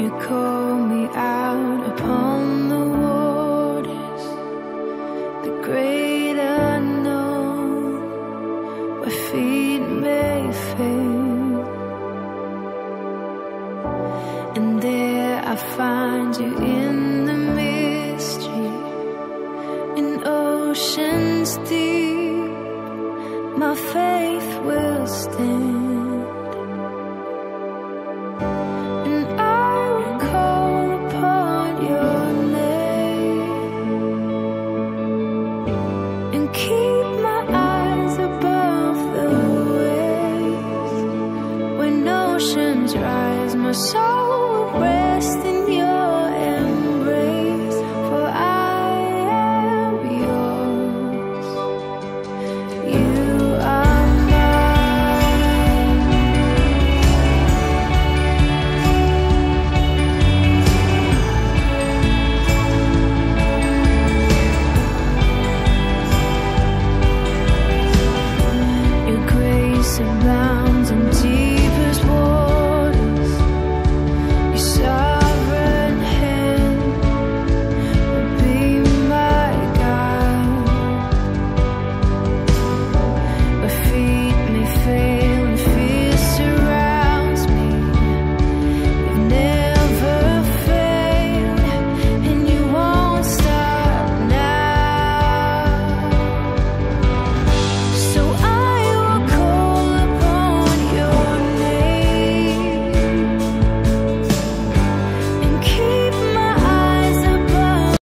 You call me out upon the waters, the great unknown, where feet may fail. And there I find you in the mystery, in oceans deep. My faith will stand. My soul rest in